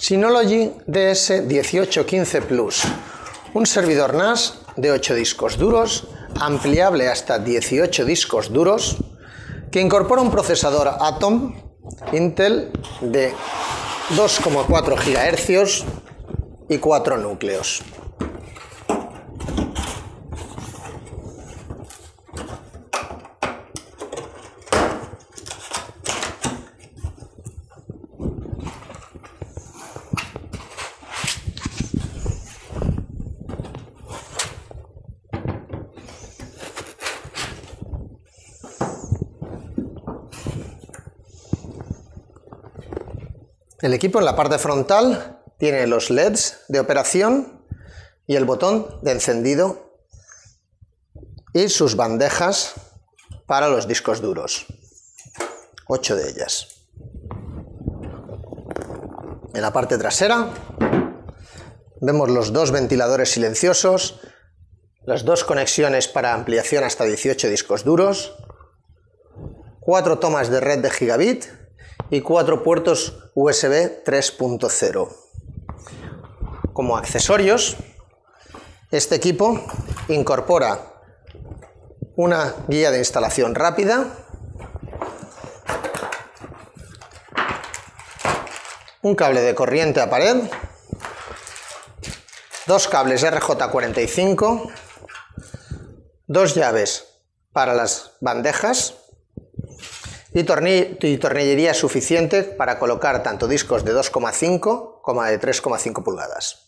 Synology DS1815 Plus, un servidor NAS de 8 discos duros, ampliable hasta 18 discos duros, que incorpora un procesador Atom Intel de 2,4 GHz y 4 núcleos. El equipo en la parte frontal tiene los LEDs de operación y el botón de encendido y sus bandejas para los discos duros. Ocho de ellas. En la parte trasera vemos los dos ventiladores silenciosos, las dos conexiones para ampliación hasta 18 discos duros, cuatro tomas de red de gigabit y cuatro puertos USB 3.0. Como accesorios, este equipo incorpora una guía de instalación rápida, un cable de corriente a pared, dos cables RJ45, dos llaves para las bandejas y, tornillería suficiente para colocar tanto discos de 2,5 como de 3,5 pulgadas.